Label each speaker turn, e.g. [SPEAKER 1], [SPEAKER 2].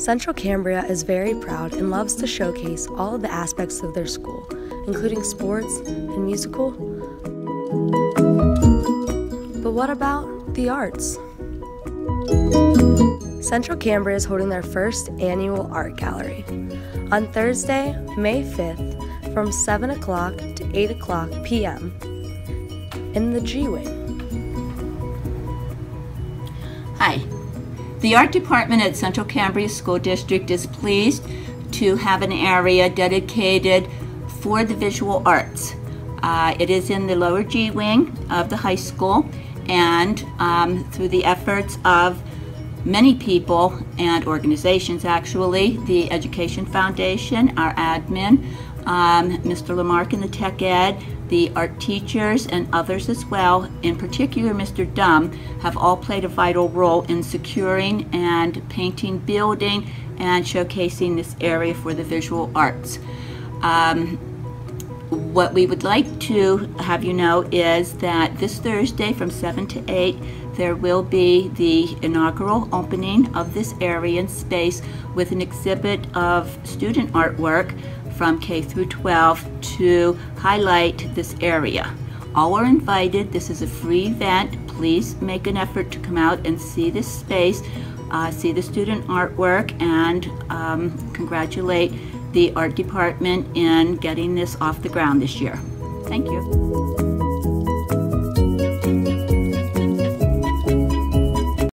[SPEAKER 1] Central Cambria is very proud and loves to showcase all of the aspects of their school, including sports and musical. But what about the arts? Central Cambria is holding their first annual art gallery on Thursday, May 5th from 7 o'clock to 8 o'clock p.m. in the G Wing.
[SPEAKER 2] Hi. The art department at Central Cambria School District is pleased to have an area dedicated for the visual arts. Uh, it is in the lower G wing of the high school and um, through the efforts of many people and organizations actually, the Education Foundation, our admin, um, Mr. Lamarck in the tech ed, the art teachers and others as well, in particular Mr. Dumb, have all played a vital role in securing and painting, building, and showcasing this area for the visual arts. Um, what we would like to have you know is that this Thursday from 7 to 8 there will be the inaugural opening of this area and space with an exhibit of student artwork from K through 12 to highlight this area. All are invited. This is a free event. Please make an effort to come out and see this space, uh, see the student artwork, and um, congratulate the art department in getting this off the ground this year. Thank you.